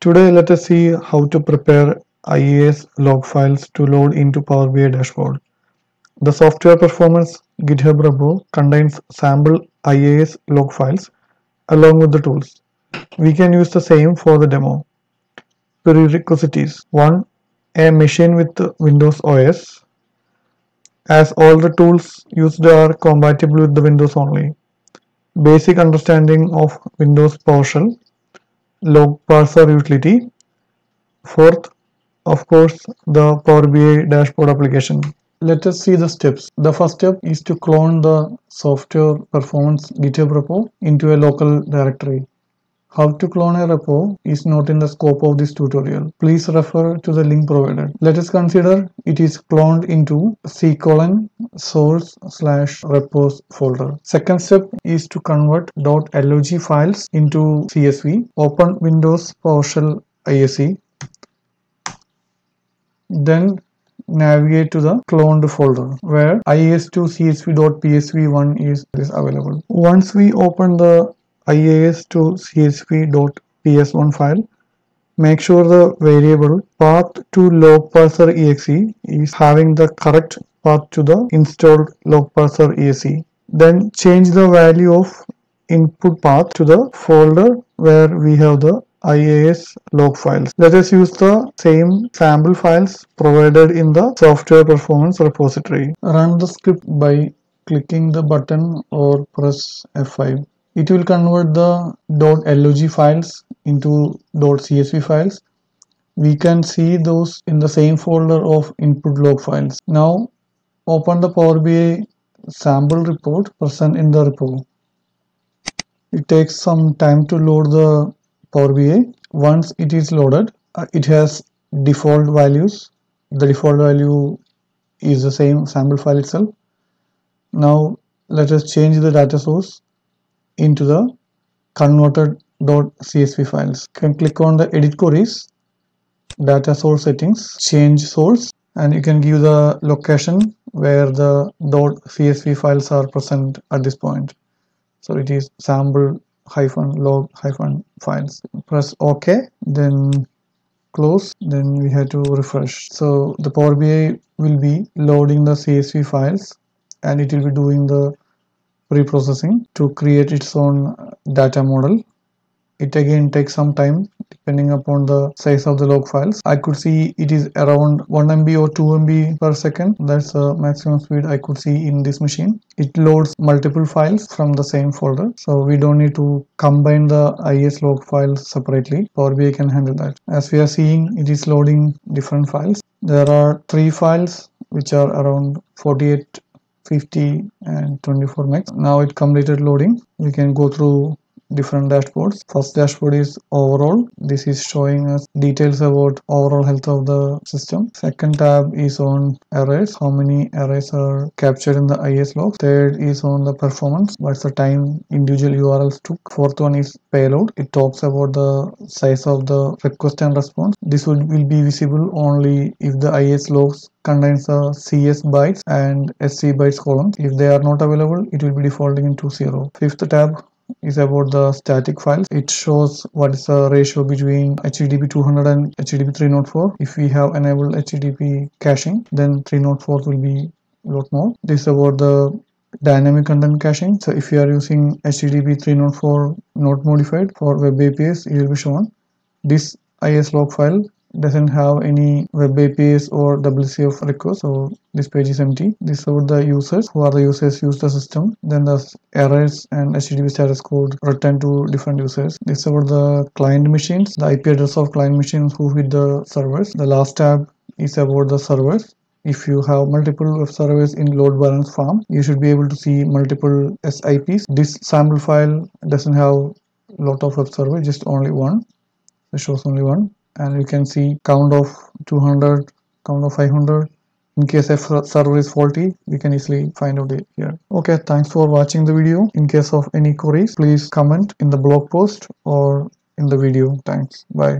Today let us see how to prepare IIS log files to load into Power BI dashboard. The software performance GitHub repo contains sample IIS log files along with the tools. We can use the same for the demo. Prerequisites 1. A machine with Windows OS as all the tools used are compatible with the Windows only. Basic understanding of Windows PowerShell log parser utility. Fourth, of course, the Power BI dashboard application. Let us see the steps. The first step is to clone the software performance GitHub repo into a local directory. How to clone a repo is not in the scope of this tutorial. Please refer to the link provided. Let us consider it is cloned into c colon source slash repos folder. Second step is to convert .log files into CSV. Open Windows PowerShell ISE. Then navigate to the cloned folder where iis2csv.psv1 is, is available. Once we open the iis2csv.ps1 file make sure the variable path to log parser exe is having the correct path to the installed log parser exe then change the value of input path to the folder where we have the IIS log files. Let us use the same sample files provided in the software performance repository. Run the script by clicking the button or press F5 it will convert the .log files into .csv files we can see those in the same folder of input log files now open the power bi sample report present in the repo. It takes some time to load the power bi once it is loaded uh, it has default values. The default value is the same sample file itself. Now let us change the data source into the converted.csv files. Can click on the edit queries, data source settings, change source and you can give the location where the .csv files are present at this point. So it is sample hyphen log hyphen files. Press OK, then close, then we have to refresh. So the Power BI will be loading the CSV files and it will be doing the pre-processing to create its own data model it again takes some time depending upon the size of the log files. I could see it is around 1 mb or 2 mb per second. That's the maximum speed i could see in this machine. It loads multiple files from the same folder so we don't need to combine the IIS log files separately. Power bi can handle that. As we are seeing it is loading different files. There are three files which are around 48 50 and 24 megs. Now it completed loading. We can go through different dashboards. First dashboard is overall. This is showing us details about overall health of the system. Second tab is on arrays. How many arrays are captured in the IIS log? Third is on the performance. What's the time individual urls took? Fourth one is payload. It talks about the size of the request and response. This will, will be visible only if the IIS logs contains a cs bytes and sc bytes columns if they are not available it will be defaulting into zero. Fifth tab is about the static files. It shows what is the ratio between http 200 and http 304 if we have enabled http caching then 304 will be a lot more. This is about the dynamic content caching. So if you are using http 304 not modified for web apis it will be shown. This is log file doesn't have any web APIs or WCF request so this page is empty. This is about the users who are the users use the system. Then the errors and HTTP status code return to different users. This is about the client machines the IP address of client machines who hit the servers. The last tab is about the servers. If you have multiple web servers in load balance farm you should be able to see multiple SIPs this sample file doesn't have lot of web servers just only one. It shows only one and you can see count of 200 count of 500 in case if server is faulty we can easily find out it here. Okay thanks for watching the video. In case of any queries please comment in the blog post or in the video. Thanks. Bye